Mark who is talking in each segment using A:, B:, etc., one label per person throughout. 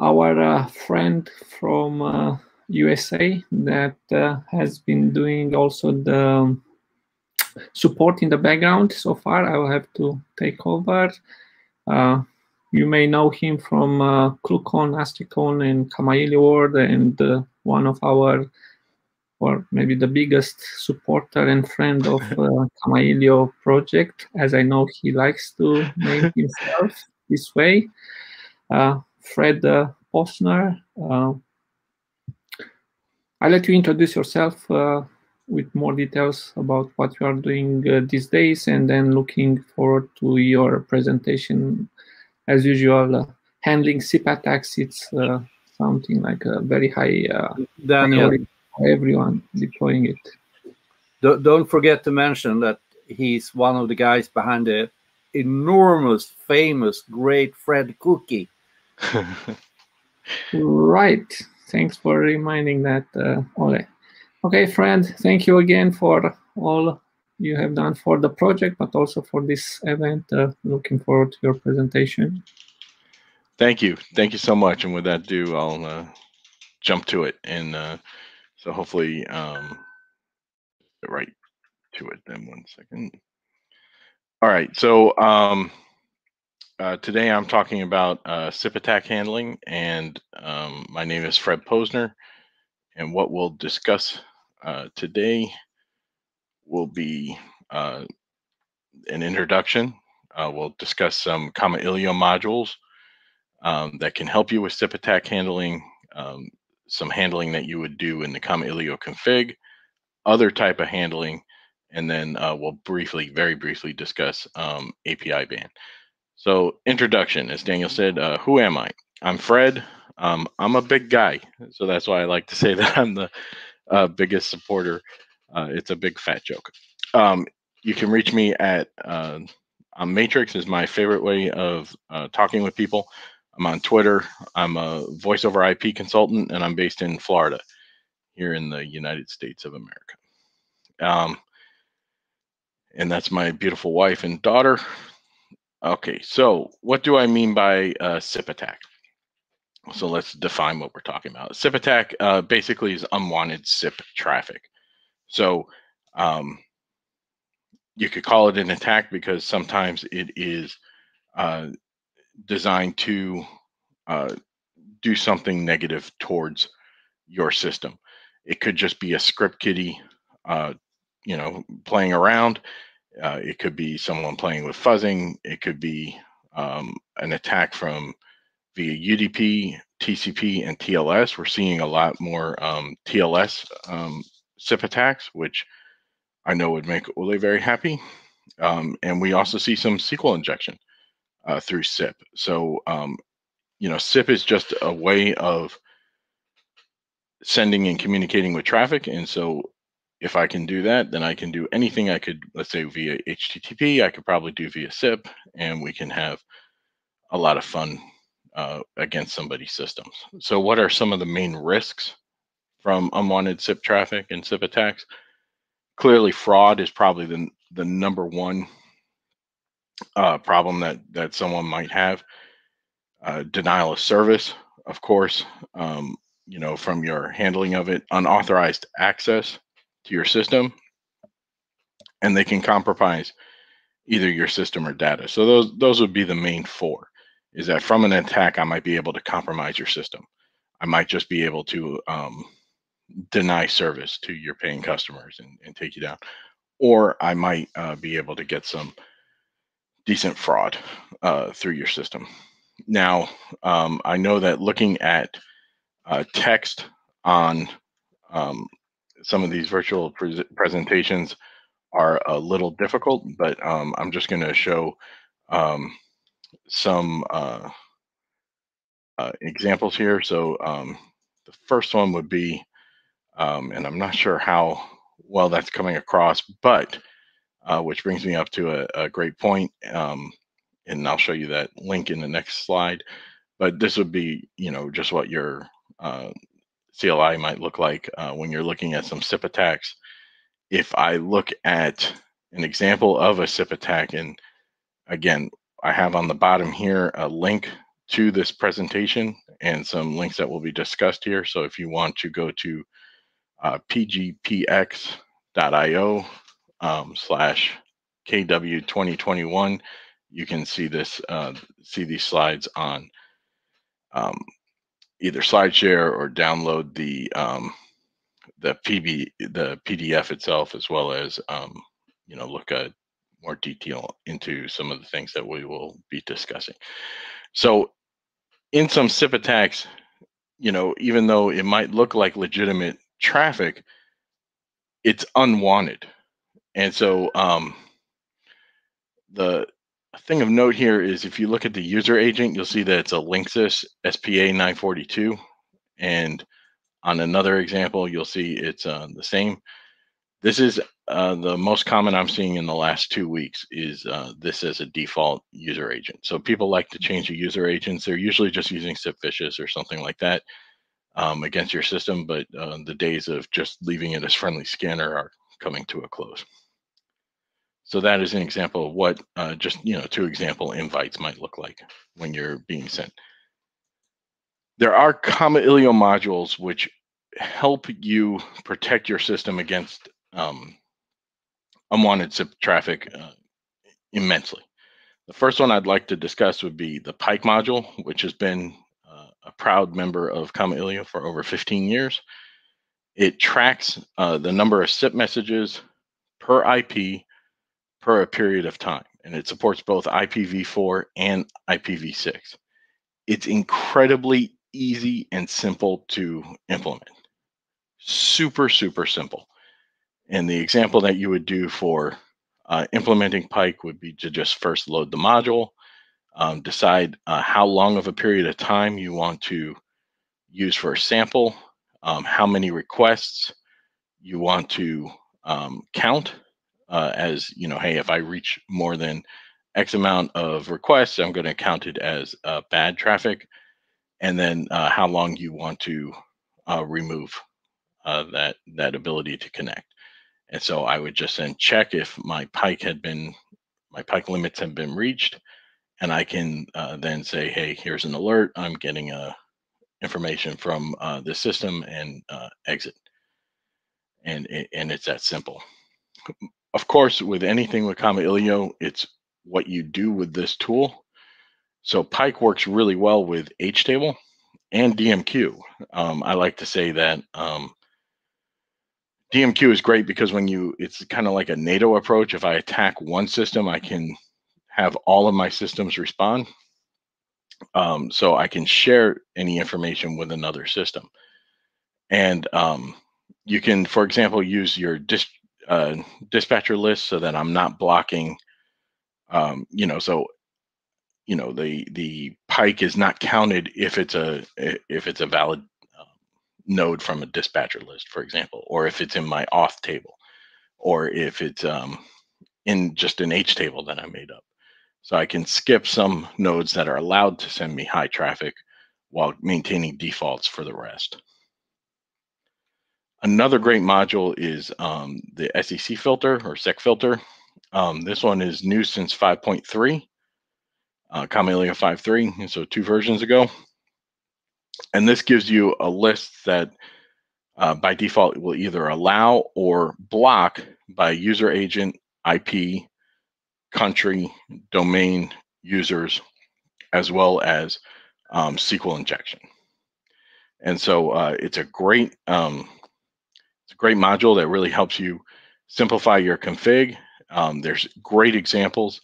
A: our uh, friend from USA that has been doing also the support in the background so far. I will have to take over. Uh, you may know him from uh, ClueCon, AstriCon, and Kamailio World, and uh, one of our, or maybe the biggest supporter and friend of uh, Kamailio project, as I know he likes to name himself this way. Uh, Fred uh, Posner. Uh, I'll let you introduce yourself uh, with more details about what you are doing uh, these days and then looking forward to your presentation. As usual uh, handling SIP attacks it's uh, something like a very high uh,
B: Daniel,
A: for everyone deploying it.
B: Don't forget to mention that he's one of the guys behind the enormous famous great fred cookie
A: right thanks for reminding that uh, Olle. Okay, Fred, thank you again for all you have done for the project, but also for this event. Uh, looking forward to your presentation.
C: Thank you. Thank you so much. And with that do, I'll uh, jump to it. And uh, so hopefully, um, right to it then one second. All right. So um, uh, today I'm talking about uh, SIP attack handling, and um, my name is Fred Posner. And what we'll discuss uh, today will be uh, an introduction. Uh, we'll discuss some Kamailio modules um, that can help you with SIP attack handling, um, some handling that you would do in the Kamailio config, other type of handling, and then we'll briefly, very briefly discuss um, APIBAN. So introduction, as Daniel said, uh, who am I? I'm Fred. Um, I'm a big guy, so that's why I like to say that I'm the uh, biggest supporter. Uh, it's a big fat joke. Um, you can reach me at uh, Matrix is my favorite way of uh, talking with people. I'm on Twitter. I'm a voice over IP consultant, and I'm based in Florida, here in the United States of America. Um, and that's my beautiful wife and daughter. Okay, so what do I mean by uh, SIP attack? So let's define what we're talking about. SIP attack uh, basically is unwanted SIP traffic. So um, you could call it an attack because sometimes it is uh, designed to uh, do something negative towards your system. It could just be a script kiddie, uh, you know, playing around. Uh, it could be someone playing with fuzzing. It could be um, an attack from via UDP, TCP, and TLS. We're seeing a lot more um, TLS um, SIP attacks, which I know would make Olle very happy. Um, and we also see some SQL injection uh, through SIP. So, um, you know, SIP is just a way of sending and communicating with traffic. And so if I can do that, then I can do anything I could, let's say via HTTP, I could probably do via SIP, and we can have a lot of fun uh, against somebody's systems. So, what are some of the main risks from unwanted SIP traffic and SIP attacks? Clearly, fraud is probably the the number one uh, problem that that someone might have. Uh, denial of service, of course, um, you know, from your handling of it, unauthorized access to your system, and they can compromise either your system or data. So those those would be the main four is that from an attack, I might be able to compromise your system. I might just be able to um, deny service to your paying customers and, and take you down. Or I might uh, be able to get some decent fraud uh, through your system. Now, um, I know that looking at uh, text on um, some of these virtual pre presentations are a little difficult, but um, I'm just going to show um, some uh, uh, examples here. So um, the first one would be, um, and I'm not sure how well that's coming across, but uh, which brings me up to a, a great point. Um, and I'll show you that link in the next slide. But this would be, you know, just what your uh, CLI might look like uh, when you're looking at some SIP attacks. If I look at an example of a SIP attack, and again, I have on the bottom here a link to this presentation and some links that will be discussed here. So if you want to go to uh, pgpx.io um, slash KW 2021, you can see this, uh, see these slides on um, either SlideShare or download the um, the PB the PDF itself, as well as um, you know look at more detail into some of the things that we will be discussing. So, in some SIP attacks, you know, even though it might look like legitimate traffic, it's unwanted, and so um, the thing of note here is if you look at the user agent, you'll see that it's a Linksys SPA 942. And on another example, you'll see it's uh, the same. This is uh, the most common I'm seeing in the last two weeks is uh, this as a default user agent. So people like to change the user agents. They're usually just using SIPVicious or something like that um, against your system, but uh, the days of just leaving it as friendly scanner are coming to a close. So that is an example of what uh, just, you know, two example invites might look like when you're being sent. There are Kamailio modules which help you protect your system against um, unwanted SIP traffic uh, immensely. The first one I'd like to discuss would be the Pike module, which has been uh, a proud member of Kamailio for over 15 years. It tracks uh, the number of SIP messages per IP per a period of time, and it supports both IPv4 and IPv6. It's incredibly easy and simple to implement. Super, super simple. And the example that you would do for uh, implementing Pike would be to just first load the module, um, decide uh, how long of a period of time you want to use for a sample, um, how many requests you want to um, count uh, as you know, hey, if I reach more than X amount of requests, I'm going to count it as uh, bad traffic, and then uh, how long you want to uh, remove uh, that that ability to connect. And so I would just then check if my pike had been my pike limits have been reached, and I can uh, then say, hey, here's an alert. I'm getting a information from the system and exit. And and it's that simple of course, with anything with comma Kamailio, it's what you do with this tool. So Pike works really well with HTable and DMQ. Um, I like to say that um, DMQ is great because when you, it's kind of like a NATO approach. If I attack one system, I can have all of my systems respond. Um, so I can share any information with another system. And um, you can, for example, use your dist uh, dispatcher list so that I'm not blocking. Um, you know, so you know the the pike is not counted if it's a if it's a valid um, node from a dispatcher list, for example, or if it's in my auth table, or if it's um, in just an H table that I made up. So I can skip some nodes that are allowed to send me high traffic while maintaining defaults for the rest. Another great module is um, the SEC filter or SEC filter. Um, this one is new since 5.3, uh, Kamailio 5.3, so two versions ago. And this gives you a list that uh, by default will either allow or block by user agent, IP, country, domain, users, as well as um, SQL injection. And so uh, it's a great um, great module that really helps you simplify your config. Um, there's great examples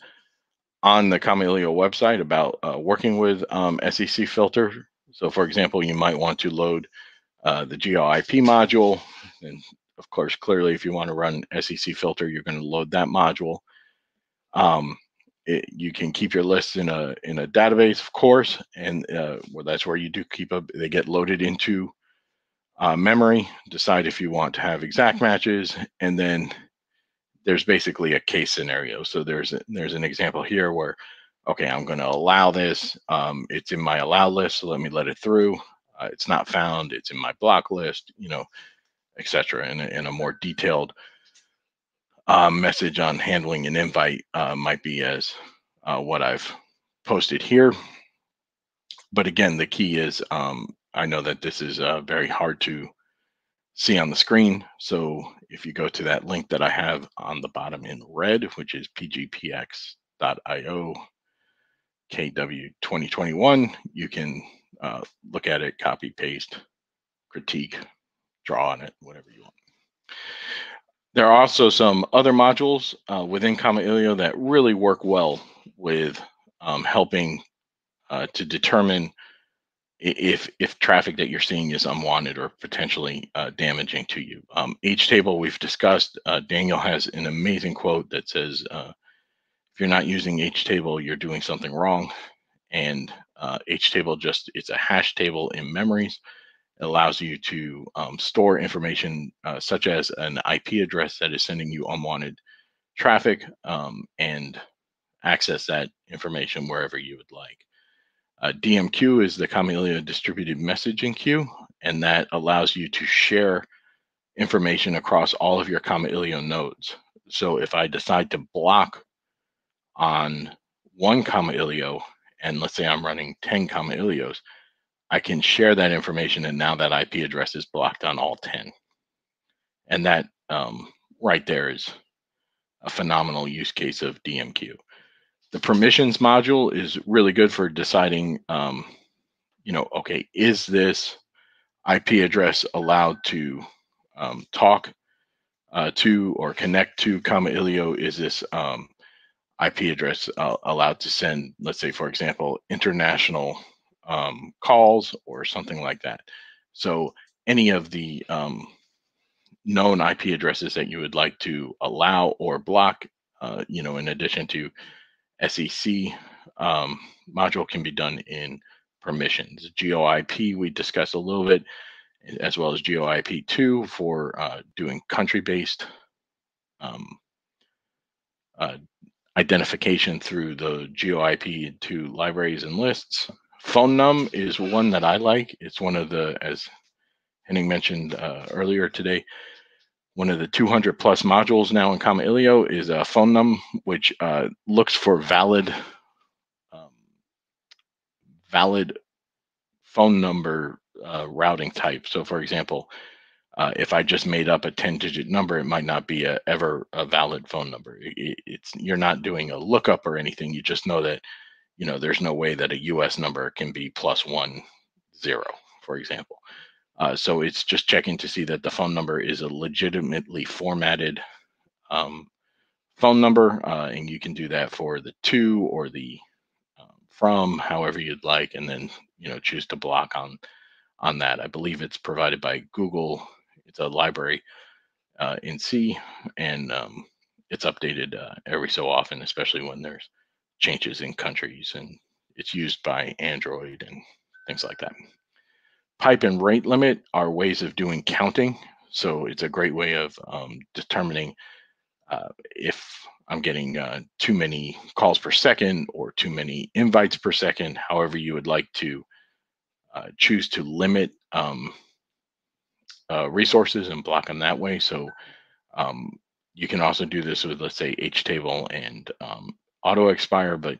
C: on the Kamailio website about uh, working with um, SEC filter. So for example, you might want to load uh, the GeoIP module. And of course, clearly, if you want to run SEC filter, you're going to load that module. Um, it, you can keep your lists in a in a database, of course, and uh, well, that's where you do keep up. They get loaded into uh, memory, decide if you want to have exact matches, and then there's basically a case scenario. So there's a, there's an example here where, okay, I'm going to allow this. Um, it's in my allow list, so let me let it through. Uh, it's not found. It's in my block list, you know, etc. And in a more detailed uh, message on handling an invite uh, might be as uh, what I've posted here. but again, the key is um, I know that this is uh, very hard to see on the screen. So if you go to that link that I have on the bottom in red, which is pgpx.io KW 2021, you can uh, look at it, copy, paste, critique, draw on it, whatever you want. There are also some other modules uh, within Kamailio that really work well with um, helping uh, to determine if if traffic that you're seeing is unwanted or potentially uh, damaging to you. Um, table we've discussed. Uh, Daniel has an amazing quote that says, uh, "If you're not using H table, you're doing something wrong." And uh, H table just it's a hash table in memories. It allows you to um, store information uh, such as an IP address that is sending you unwanted traffic um, and access that information wherever you would like. Uh, DMQ is the Kamailio distributed messaging queue, and that allows you to share information across all of your Kamailio nodes. So if I decide to block on one Kamailio, and let's say I'm running 10 Kamailios, I can share that information, and now that IP address is blocked on all 10. And that um, right there is a phenomenal use case of DMQ. The permissions module is really good for deciding, um, you know, okay, is this IP address allowed to um, talk uh, to or connect to Kamailio? Is this um, IP address uh, allowed to send, let's say, for example, international um, calls or something like that? So any of the um, known IP addresses that you would like to allow or block, uh, you know, in addition to SEC um, module can be done in permissions. GeoIP we discussed a little bit, as well as GeoIP2 for uh, doing country-based um, uh, identification through the GeoIP2 libraries and lists. PhoneNum is one that I like. It's one of the, as Henning mentioned uh, earlier today, one of the 200 plus modules now in Kamailio is a PhoneNum, which uh, looks for valid um, valid phone number uh, routing type. So, for example, uh, if I just made up a 10-digit number, it might not be a, ever a valid phone number. It, it's you're not doing a lookup or anything. You just know that you know there's no way that a U.S. number can be plus one zero, for example. Uh, so it's just checking to see that the phone number is a legitimately formatted um, phone number, uh, and you can do that for the to or the um, from, however you'd like, and then you know choose to block on on that. I believe it's provided by Google. It's a library uh, in C, and um, it's updated uh, every so often, especially when there's changes in countries, and it's used by Android and things like that pipe and rate limit are ways of doing counting. So it's a great way of um, determining uh, if I'm getting uh, too many calls per second or too many invites per second, however you would like to uh, choose to limit um, uh, resources and block them that way. So um, you can also do this with, let's say, HTable and um, auto expire, but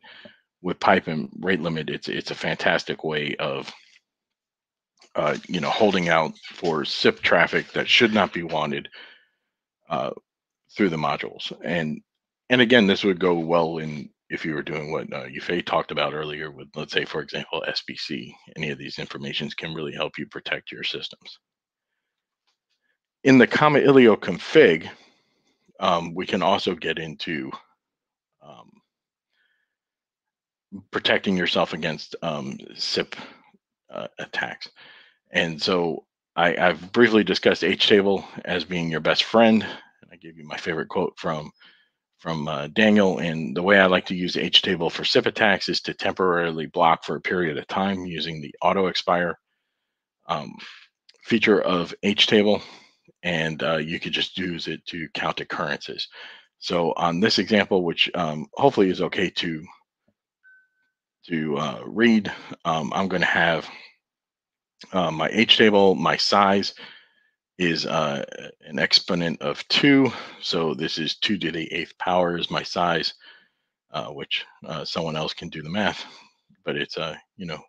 C: with pipe and rate limit, it's it's a fantastic way of uh, you know, holding out for SIP traffic that should not be wanted uh, through the modules. And and again, this would go well in if you were doing what uh, Yufei talked about earlier with, let's say, for example, SBC. Any of these informations can really help you protect your systems. In the Kamailio config, um, we can also get into um, protecting yourself against um, SIP uh, attacks. And so I, I've briefly discussed HTable as being your best friend. And I gave you my favorite quote from from uh, Daniel. And the way I like to use HTable for SIP attacks is to temporarily block for a period of time using the auto expire um, feature of HTable. And uh, you could just use it to count occurrences. So on this example, which um, hopefully is okay to to uh, read, um, I'm going to have uh, my H table, my size is uh, an exponent of two. So this is two to the eighth power is my size, uh, which uh, someone else can do the math, but it's, uh, you know,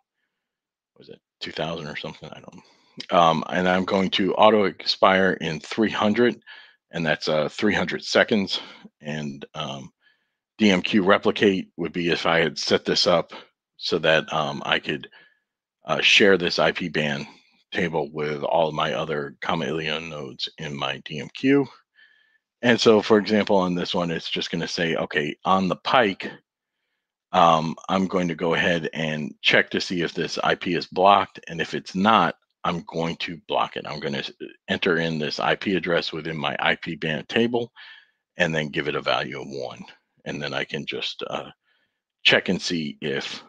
C: was it 2000 or something? I don't. Um, and I'm going to auto expire in 300, and that's uh, 300 seconds. And um, DMQ replicate would be if I had set this up so that um, I could uh, share this IP band table with all of my other Kamailio nodes in my DMQ. And so, for example, on this one, it's just going to say, okay, on the pike, um, I'm going to go ahead and check to see if this IP is blocked. And if it's not, I'm going to block it. I'm going to enter in this IP address within my IP band table and then give it a value of one. And then I can just uh, check and see if,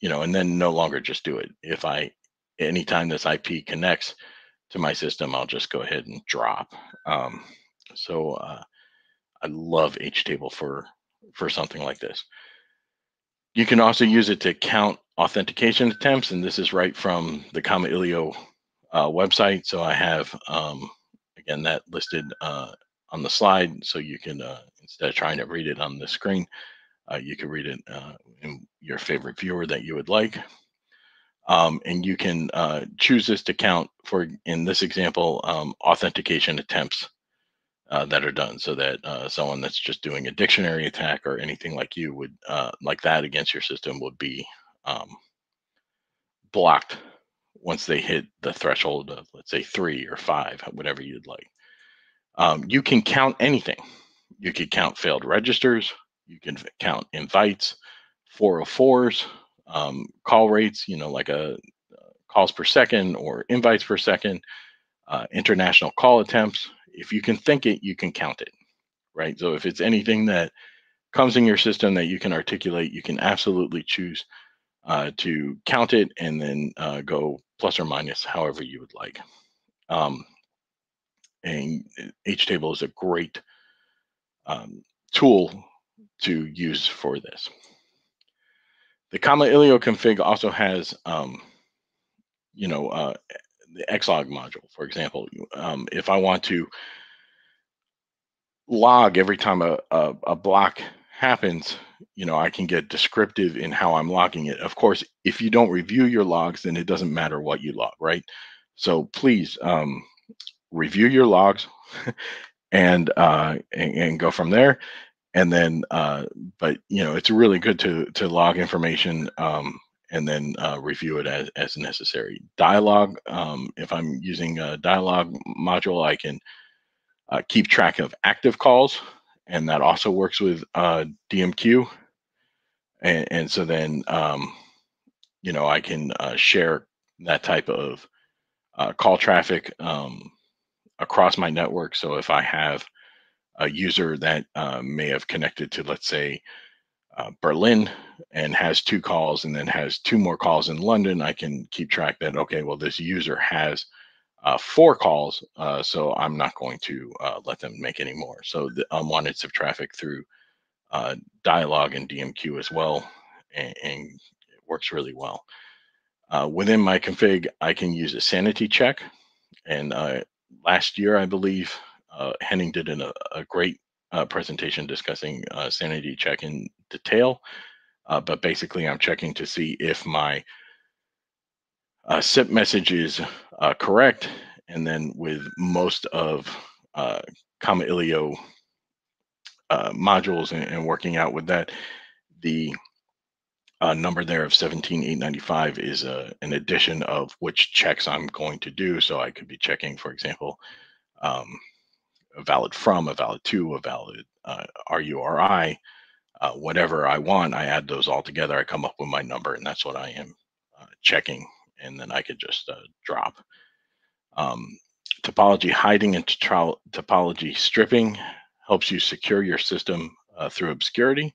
C: you know, and then no longer just do it. If I, anytime this IP connects to my system, I'll just go ahead and drop. Um, so uh, I love HTable for, for something like this. You can also use it to count authentication attempts, and this is right from the Kamailio uh, website. So I have, um, again, that listed uh, on the slide. So you can, uh, instead of trying to read it on the screen, uh, you can read it uh, in your favorite viewer that you would like. Um, and you can uh, choose this to count for, in this example, um, authentication attempts uh, that are done so that uh, someone that's just doing a dictionary attack or anything like you would uh, like that against your system would be um, blocked once they hit the threshold of let's say three or five whatever you'd like um, you can count anything you could count failed registers you can count invites 404s um, call rates you know like a uh, calls per second or invites per second uh, international call attempts if you can think it, you can count it, right? So if it's anything that comes in your system that you can articulate, you can absolutely choose uh, to count it and then uh, go plus or minus however you would like. Um, and HTable is a great um, tool to use for this. The Kamailio config also has, um, you know, uh, the Xlog module, for example. Um, if I want to log every time a, a, a, block happens, you know, I can get descriptive in how I'm logging it. Of course, if you don't review your logs, then it doesn't matter what you log, right? So please um, review your logs and, uh, and, and go from there. And then, uh, but you know, it's really good to to log information um, and then uh, review it as, as necessary. Dialog, um, if I'm using a dialog module, I can uh, keep track of active calls, and that also works with uh, DMQ. And, and, so then, um, you know, I can uh, share that type of uh, call traffic um, across my network. So if I have a user that uh, may have connected to, let's say, uh, Berlin and has two calls and then has two more calls in London, I can keep track that, okay, well, this user has uh, four calls, uh, so I'm not going to uh, let them make any more. So the unwanted SIP traffic through uh, dialog and DMQ as well, and, and it works really well. Within my config, I can use a sanity check. And last year, I believe, Henning did an, a great uh, presentation discussing uh, sanity check in detail. Uh, but basically, I'm checking to see if my uh, SIP message is uh, correct. And then with most of uh, Kamailio uh, modules and, and, working out with that, the number there of 17895 is an addition of which checks I'm going to do. So I could be checking, for example, um, a valid from, a valid to, a valid uh, RURI, uh, whatever I want, I add those all together. I come up with my number, and that's what I am uh, checking. And then I could just uh, drop. Um, topology hiding and topology stripping helps you secure your system uh, through obscurity.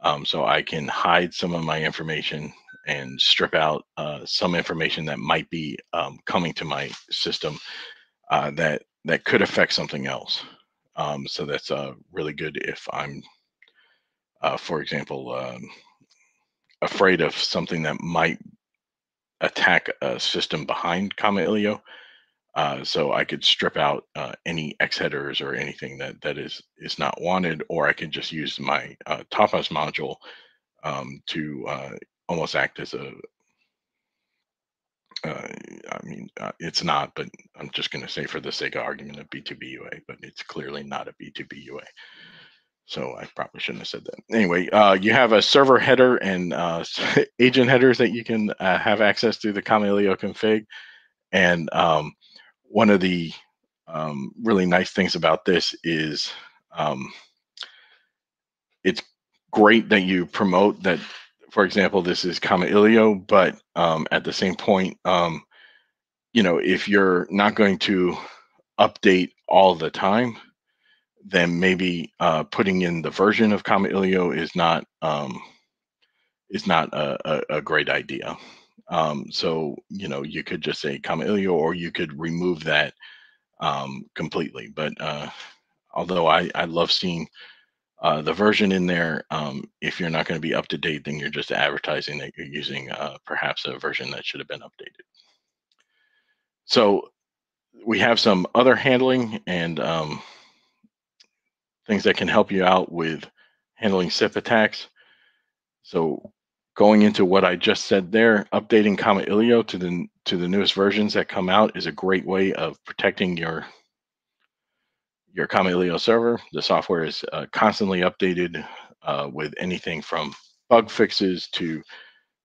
C: Um, so I can hide some of my information and strip out uh, some information that might be um, coming to my system uh, that that could affect something else. Um, so that's uh, really good if I'm, uh, for example, um, afraid of something that might attack a system behind Kamailio. Uh, so I could strip out uh, any X headers or anything that that is is not wanted, or I could just use my uh, module um, to uh, almost act as a uh, I mean, uh, it's not, but I'm just going to say for the sake of argument a B2B UA, but it's clearly not a B2B UA. So I probably shouldn't have said that. Anyway, uh, you have a server header and uh, agent headers that you can uh, have access to the Kamailio config. And um, one of the um, really nice things about this is um, it's great that you promote that for example, this is Kamailio, but um, at the same point, um, you know, if you're not going to update all the time, then maybe uh, putting in the version of Kamailio is not um, is not a, a, a great idea. Um, so you know, you could just say Kamailio, or you could remove that um, completely. But uh, although I I love seeing uh, the version in there, um, if you're not going to be up to date, then you're just advertising that you're using uh, perhaps a version that should have been updated. So we have some other handling and um, things that can help you out with handling SIP attacks. So going into what I just said there, updating Kamailio to the to the newest versions that come out is a great way of protecting your your Kamailio server. The software is uh, constantly updated uh, with anything from bug fixes to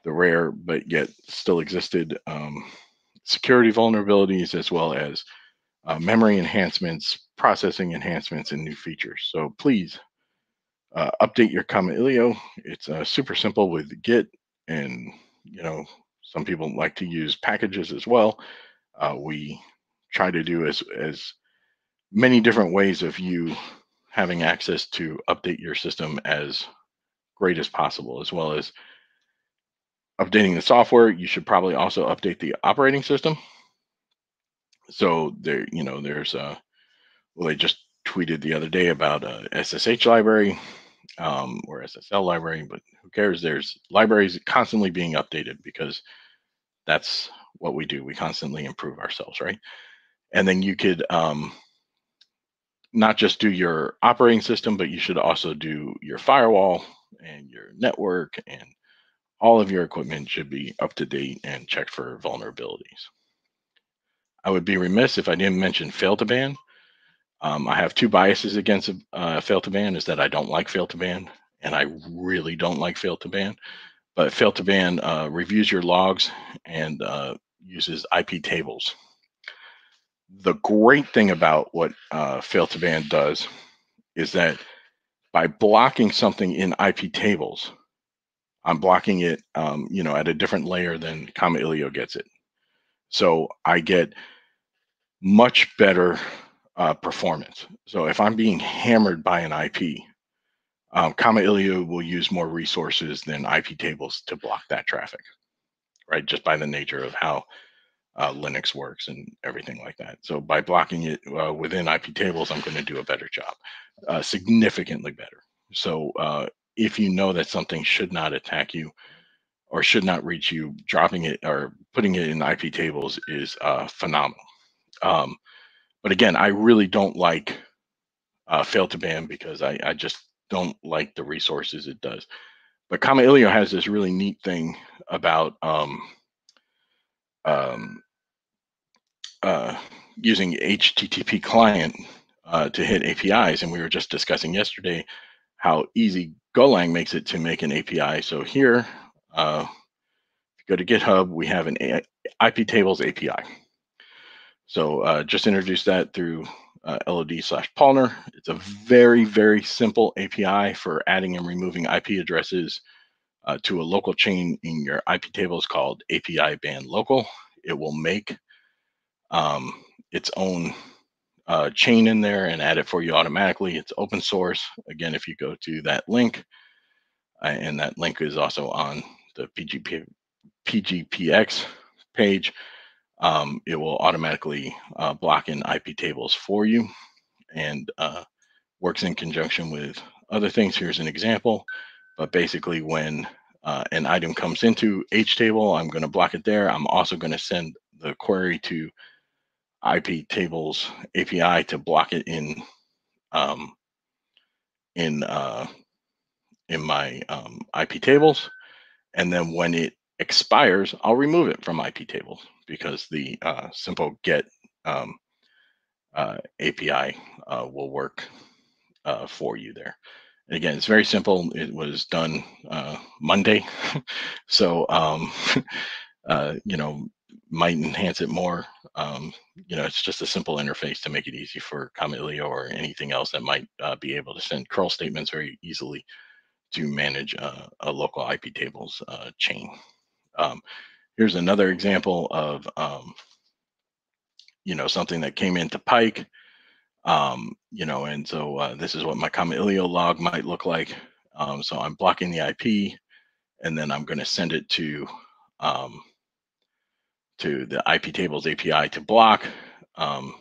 C: the rare but yet still existed um, security vulnerabilities as well as uh, memory enhancements, processing enhancements, and new features. So please uh, update your Kamailio. It's uh, super simple with Git, and you know some people like to use packages as well. Uh, we try to do as as many different ways of you having access to update your system as great as possible, as well as updating the software. You should probably also update the operating system. So there, you know, there's a, uh, well, they just tweeted the other day about a SSH library um, or SSL library, but who cares? There's libraries constantly being updated because that's what we do. We constantly improve ourselves, right? And then you could um, not just do your operating system, but you should also do your firewall and your network and all of your equipment should be up to date and checked for vulnerabilities. I would be remiss if I didn't mention Fail2Ban. Um, I have two biases against uh, Fail2Ban is that I don't like Fail2Ban and I really don't like Fail2Ban. But Fail2Ban uh, reviews your logs and uh, uses IP tables the great thing about what uh, Fail2Ban does is that by blocking something in IP tables, I'm blocking it, um, you know, at a different layer than Kamailio gets it. So I get much better uh, performance. So if I'm being hammered by an IP, um, Kamailio will use more resources than IP tables to block that traffic, right? Just by the nature of how uh, Linux works and everything like that. So by blocking it uh, within IP tables, I'm going to do a better job, uh, significantly better. So uh, if you know that something should not attack you or should not reach you, dropping it or putting it in IP tables is uh, phenomenal. Um, but again, I really don't like uh, Fail2Ban because I, I just don't like the resources it does. But Kamailio has this really neat thing about um, um, uh, using HTTP client uh, to hit APIs. And we were just discussing yesterday how easy Golang makes it to make an API. So here, uh, go to GitHub, we have an A IP tables API. So uh, just introduce that through uh, LOD slash Palner. It's a very, very simple API for adding and removing IP addresses uh, to a local chain in your IP tables called API ban local. It will make um, its own uh, chain in there and add it for you automatically. It's open source. Again, if you go to that link, uh, and that link is also on the PGP, PGPX page, um, it will automatically uh, block in IP tables for you and uh, works in conjunction with other things. Here's an example. But basically, when uh, an item comes into H table, I'm going to block it there. I'm also going to send the query to IP tables API to block it in um, in uh, in my um, IP tables, and then when it expires, I'll remove it from IP tables because the uh, simple get um, uh, API uh, will work uh, for you there. Again, it's very simple. It was done uh, Monday, so um, uh, you know might enhance it more. Um, you know, it's just a simple interface to make it easy for Kamailio or anything else that might uh, be able to send curl statements very easily to manage uh, a local IP tables uh, chain. Um, here's another example of, um, you know, something that came into Pike, um, you know, and so uh, this is what my Kamailio log might look like. Um, so I'm blocking the IP, and then I'm going to send it to um, to the IP tables API to block. Um,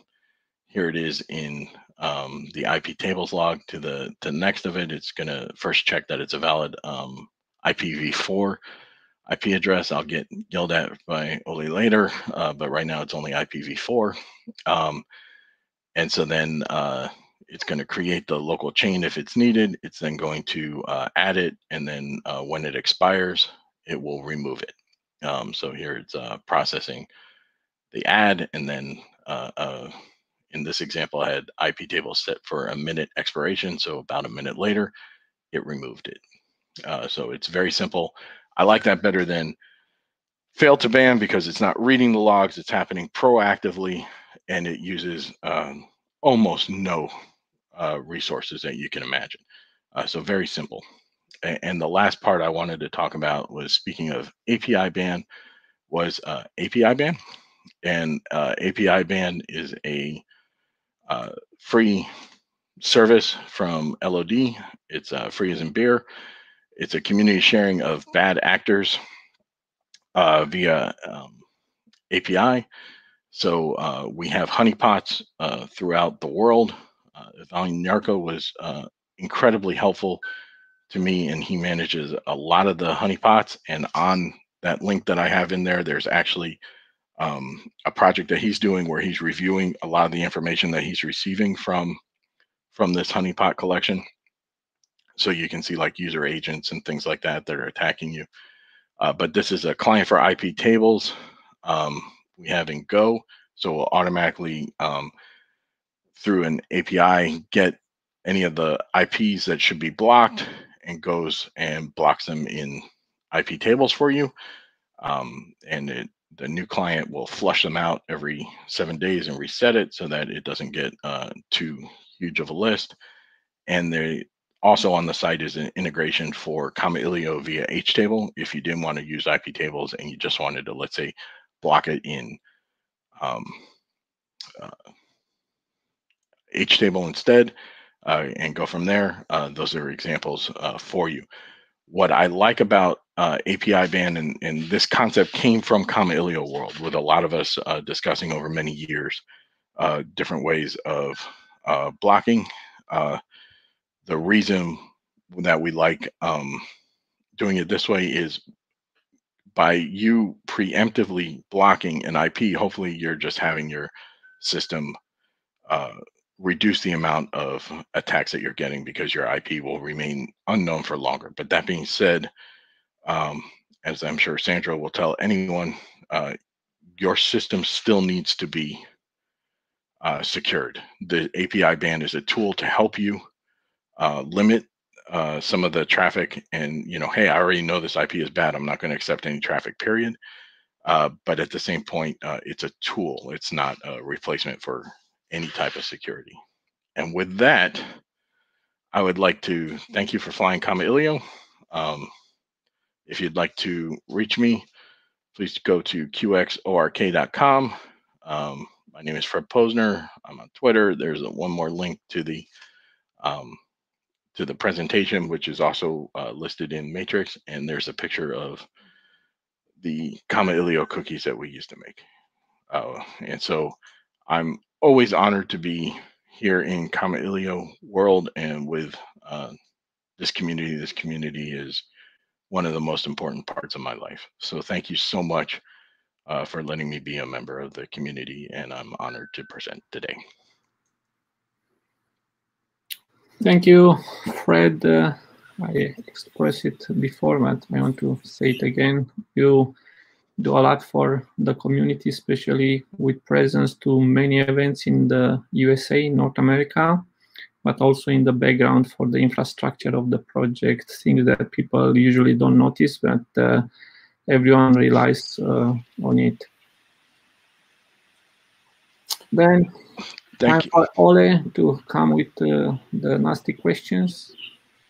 C: here it is in um, the IP tables log to the to the next of it. It's going to first check that it's a valid um, IPv4 IP address. I'll get yelled at by Olle later, uh, but right now it's only IPv4. Um, and so then uh, it's going to create the local chain if it's needed. It's then going to uh, add it, and then uh, when it expires, it will remove it. Um, so here it's uh, processing the add, and then uh, uh, in this example, I had IP table set for a minute expiration. So about a minute later, it removed it. So it's very simple. I like that better than Fail2Ban because it's not reading the logs. It's happening proactively and it uses um, almost no uh, resources that you can imagine. Uh, so very simple. And the last part I wanted to talk about was speaking of APIBAN was uh, APIBAN. And uh, APIBAN is a uh, free service from LOD. It's uh, free as in beer. It's a community sharing of bad actors via um, API. So uh, we have honeypots uh, throughout the world. Uh, Valiant was uh, incredibly helpful to me, and he manages a lot of the honeypots. And on that link that I have in there, there's actually um, a project that he's doing where he's reviewing a lot of the information that he's receiving from from this honeypot collection. So you can see like user agents and things like that that are attacking you. Uh, but this is a client for IP tables um, we have in Go. So we'll automatically um, through an API get any of the IPs that should be blocked and goes and blocks them in IP tables for you. Um, and it the new client will flush them out every seven days and reset it so that it doesn't get uh, too huge of a list. And they also on the site is an integration for Kamailio via HTable. If you didn't want to use IP tables and you just wanted to, let's say, block it in um, uh, HTable instead uh, and go from there, uh, those are examples uh, for you. What I like about uh, APIBAN, and, and, this concept came from Kamailio World, with a lot of us uh, discussing over many years different ways of blocking. The reason that we like um, doing it this way is by you preemptively blocking an IP, hopefully you're just having your system uh, reduce the amount of attacks that you're getting because your IP will remain unknown for longer. But that being said, um, as I'm sure Sandro will tell anyone, uh, your system still needs to be uh, secured. The APIBAN is a tool to help you uh, limit uh, some of the traffic and, you know, hey, I already know this IP is bad. I'm not going to accept any traffic, period. Uh, but at the same point, uh, it's a tool. It's not a replacement for any type of security. And with that, I would like to thank you for flying Kamailio. Um, if you'd like to reach me, please go to qxork.com. Um, my name is Fred Posner. I'm on Twitter. There's a, one more link to the um, to the presentation, which is also uh, listed in Matrix, and there's a picture of the Kamailio cookies that we used to make. Uh, and so I'm always honored to be here in Kamailio world and with uh, this community. This community is one of the most important parts of my life. So thank you so much uh, for letting me be a member of the community, and I'm honored to present today.
A: Thank you, Fred. Uh, I expressed it before, but I want to say it again. You do a lot for the community, especially with presence to many events in the USA, North America, but also in the background for the infrastructure of the project, things that people usually don't notice, but uh, everyone relies uh, on it. Then
C: Thank
A: time for Olle to come with uh, the nasty questions.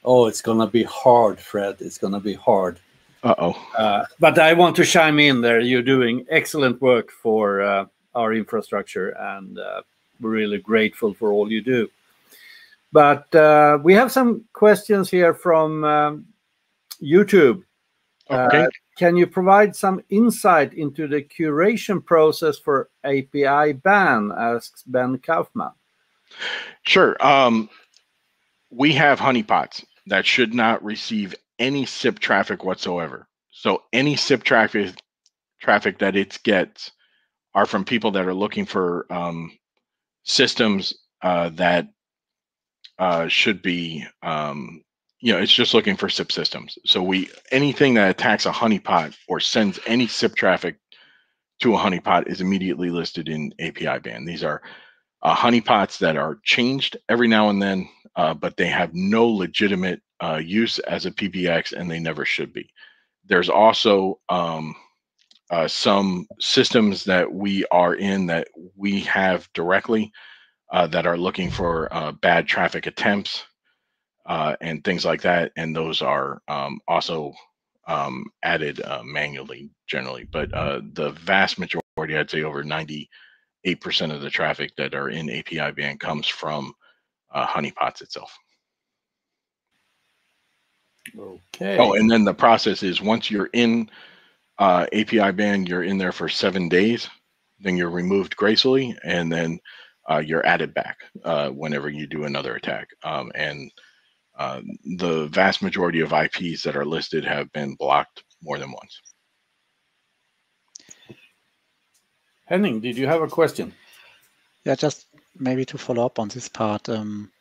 B: Oh, it's gonna be hard, Fred. It's gonna be hard.
C: Uh-oh.
B: Uh, but I want to chime in there. You're doing excellent work for uh, our infrastructure, and uh, we're really grateful for all you do. But uh, we have some questions here from um, YouTube.
C: Okay.
B: Uh, can you provide some insight into the curation process for APIBAN? asks Ben Kaufman.
C: Sure. Um, we have honeypots that should not receive any SIP traffic whatsoever. So any SIP traffic traffic that it gets are from people that are looking for um, systems uh, that uh, should be, um, you know, it's just looking for SIP systems. So we anything that attacks a honeypot or sends any SIP traffic to a honeypot is immediately listed in APIBAN. These are uh, honeypots that are changed every now and then, uh, but they have no legitimate uh, use as a PBX and they never should be. There's also um, uh, some systems that we are in that we have directly uh, that are looking for uh, bad traffic attempts and things like that. And those are um, also um, added manually generally. But the vast majority, I'd say over 98% of the traffic that are in APIBAN comes from honeypots itself.
B: Okay.
C: Oh, and then the process is once you're in uh, APIBAN, you're in there for seven days. Then you're removed gracefully, and then uh, you're added back uh, whenever you do another attack. Um, and uh, the vast majority of IPs that are listed have been blocked more than once.
B: Henning, did you have a question?
D: Yeah, just maybe to follow up on this part. Um,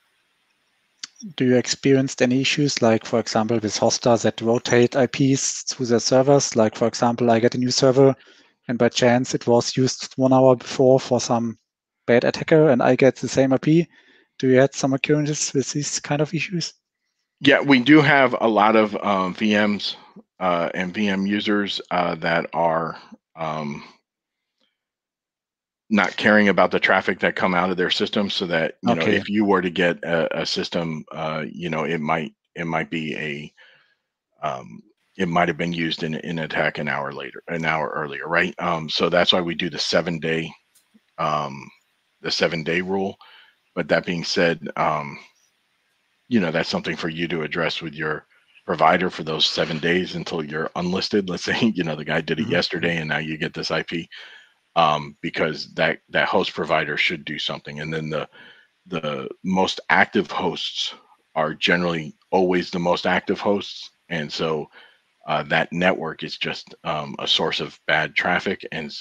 D: do you experience any issues like for example with hosters that rotate ips through their servers like for example i get a new server and by chance it was used one hour before for some bad attacker and i get the same ip do you have some occurrences with these kind of issues
C: yeah we do have a lot of um, vms uh, and vm users uh, that are um, not caring about the traffic that come out of their system so that you okay. know if you were to get a, a system uh, you know it might it might be a um, it might have been used in, in an attack an hour later an hour earlier right um, so that's why we do the seven day um, the seven day rule but that being said um, you know that's something for you to address with your provider for those seven days until you're unlisted let's say you know the guy did it mm-hmm. yesterday and now you get this ip um, because that that host provider should do something. And then the the most active hosts are generally always the most active hosts, and so uh, that network is just um, a source of bad traffic. And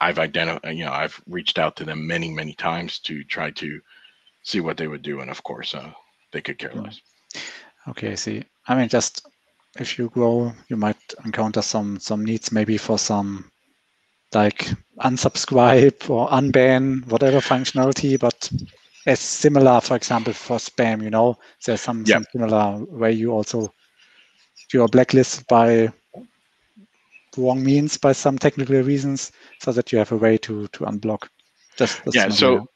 C: I've identified, you know, I've reached out to them many many times to try to see what they would do, and of course, uh, they could care less.
D: Okay, I see. I mean, just if you grow, you might encounter some some needs maybe for some like unsubscribe or unban whatever functionality, but as similar, for example, for spam, you know, there's some, some similar way you also you are blacklisted by wrong means by some technical reasons, so that you have a way to to unblock.
C: Just yeah. So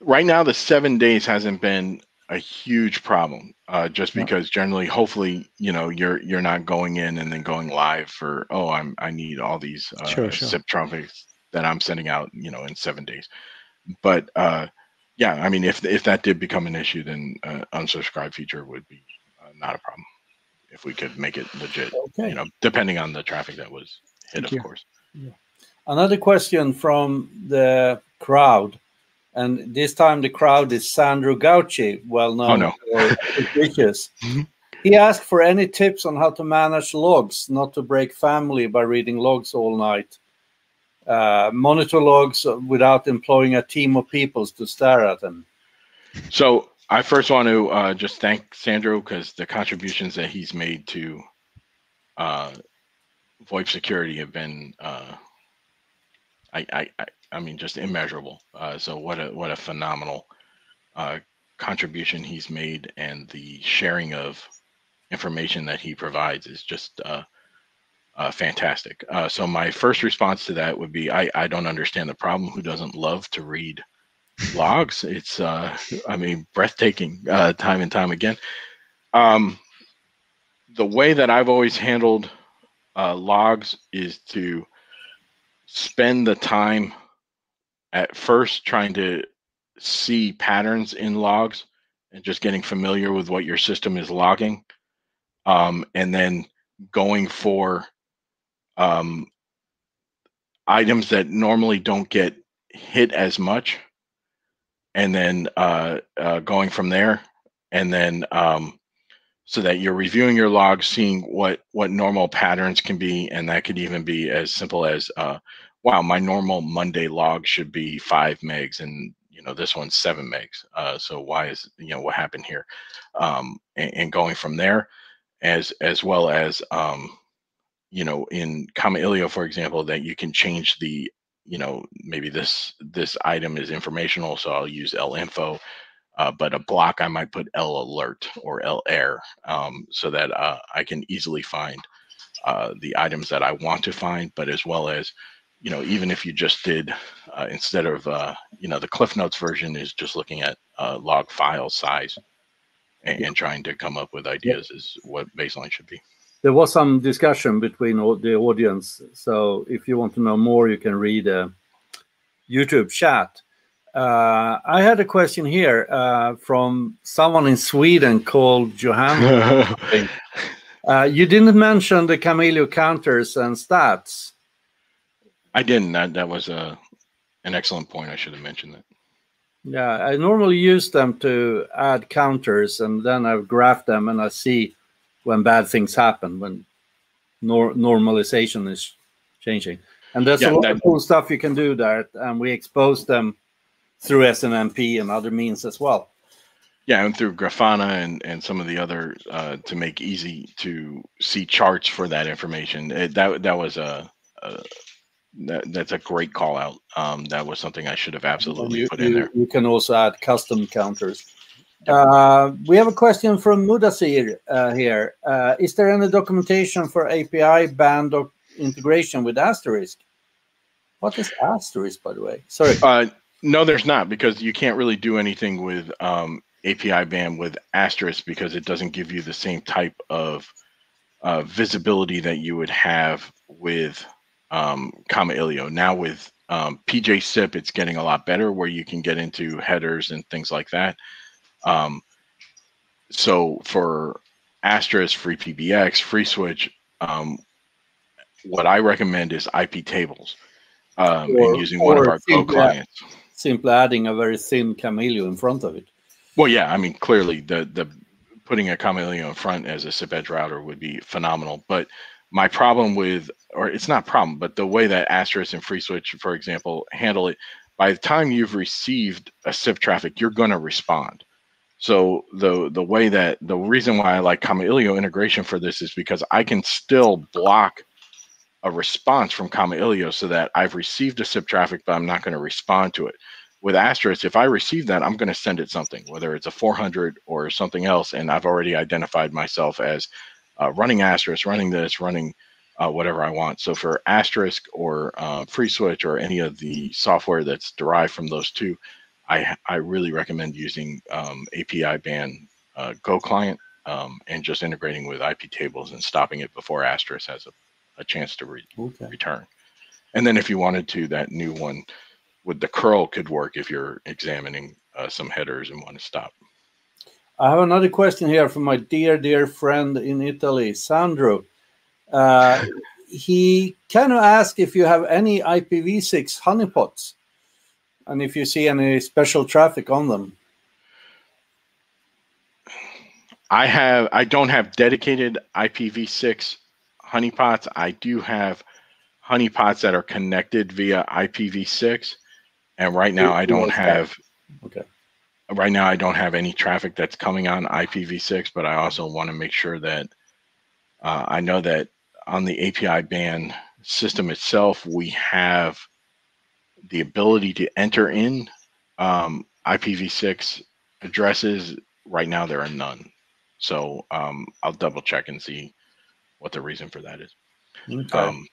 C: right now, the seven days hasn't been a huge problem uh, just because generally hopefully you know you're you're not going in and then going live for oh i'm i need all these uh, sure, sure. sip that i'm sending out you know in seven days but uh yeah i mean if if that did become an issue then uh, unsubscribe feature would be uh, not a problem if we could make it legit okay. you know depending on the traffic that was hit Thank of you. course
B: yeah. another question from the crowd and this time the crowd is Sandro Gauci, well known oh, no. for He asked for any tips on how to manage logs, not to break family by reading logs all night. Uh, monitor logs without employing a team of people to stare at them.
C: So I first want to uh, just thank Sandro because the contributions that he's made to uh, VoIP security have been, uh, I, I, I, mean, just immeasurable. Uh, so what a what a phenomenal uh, contribution he's made, and the sharing of information that he provides is just uh, uh, fantastic. Uh, so my first response to that would be, I, I don't understand the problem. Who doesn't love to read logs? It's, uh, I mean, breathtaking uh, time and time again. Um, the way that I've always handled uh, logs is to spend the time at first trying to see patterns in logs and just getting familiar with what your system is logging. Um, and then going for um, items that normally don't get hit as much, and then uh, uh, going from there, and then um, so that you're reviewing your logs, seeing what what normal patterns can be, and that could even be as simple as, uh, wow, my normal Monday log should be five megs, and you know this one's seven megs. Uh, so why is you know what happened here, um, and, and, going from there, as as well as um, you know, in Kamailio, for example, that you can change the, you know, maybe this this item is informational, so I'll use L info. Uh, but a block, I might put L alert or L error um, so that uh, I can easily find uh, the items that I want to find, but as well as, you know, even if you just did, uh, instead of, uh, you know, the Cliff Notes version is just looking at uh, log file size and, and, trying to come up with ideas is what baseline should be
B: there was some discussion between the audience. So if you want to know more, you can read a YouTube chat. Uh, I had a question here uh, from someone in Sweden called Johan. uh, you didn't mention the Kamailio counters and stats.
C: I didn't. That that was a uh, an excellent point. I should have mentioned that.
B: Yeah, I normally use them to add counters, and then I graph them, and I see when bad things happen, when nor normalization is changing. And there's yeah, a lot that, of cool stuff you can do there, and we expose them through SNMP and other means as well.
C: Yeah, and through Grafana and, and some of the other uh, to make easy to see charts for that information. It, that that was a, a that, that's a great call out. Um, that was something I should have absolutely
B: you,
C: put in there.
B: You can also add custom counters. Uh, we have a question from Mudasir uh, here. Uh, is there any documentation for APIBAN or integration with Asterisk? What is Asterisk, by the way? Sorry.
C: No, there's not because you can't really do anything with um, APIBAN with Asterisk because it doesn't give you the same type of uh, visibility that you would have with um, Kamailio. Now with um, PJSIP, it's getting a lot better where you can get into headers and things like that. Um, so for Asterisk, FreePBX, Free Switch, um, what I recommend is iptables um, or, and using one of our Go clients.
B: Simply adding a very thin Kamailio in front of it.
C: Well, yeah, I mean, clearly the the putting a Kamailio in front as a SIP edge router would be phenomenal. But my problem with, or it's not problem, but the way that Asterisk and FreeSWITCH, for example, handle it, by the time you've received a SIP traffic, you're going to respond. So the the way that the reason why I like Kamailio integration for this is because I can still block a response from Kamailio so that I've received a SIP traffic, but I'm not going to respond to it. With Asterisk, if I receive that, I'm going to send it something, whether it's a 400 or something else, and I've already identified myself as uh, running Asterisk, running this, running uh, whatever I want. So for Asterisk or uh, FreeSWITCH or any of the software that's derived from those two, I, I really recommend using um, APIBAN uh, Go client um, and just integrating with iptables and stopping it before Asterisk has a, a chance to re okay. return. And then if you wanted to, that new one with the curl could work if you're examining uh, some headers and want to stop.
B: I have another question here from my dear, dear friend in Italy, Sandro. Uh, he kind of asked if you have any IPv6 honeypots and if you see any special traffic on them.
C: I have I don't have dedicated IPv6 honeypots. I do have honeypots that are connected via IPv6 and right now I don't have
B: okay.
C: Right now I don't have any traffic that's coming on IPv6, but I also want to make sure that uh, I know that on the APIBAN system itself, we have the ability to enter in um, IPv6 addresses. Right now, there are none. So um, I'll double check and see what the reason for that is.
B: Okay. Um,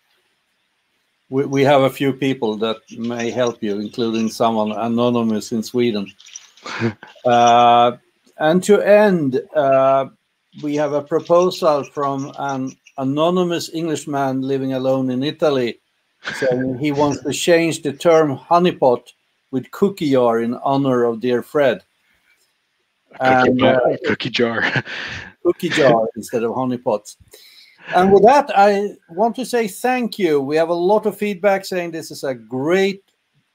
B: we, we have a few people that may help you, including someone anonymous in Sweden. uh, and to end, uh, we have a proposal from an anonymous Englishman living alone in Italy. So he wants to change the term honeypot with cookie jar in honor of dear Fred.
C: And, uh, cookie jar.
B: cookie jar instead of honeypots. And with that, I want to say thank you. We have a lot of feedback saying this is a great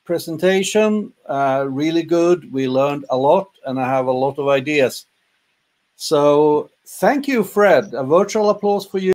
B: presentation, uh, really good. We learned a lot, and I have a lot of ideas. So thank you, Fred. A virtual applause for you.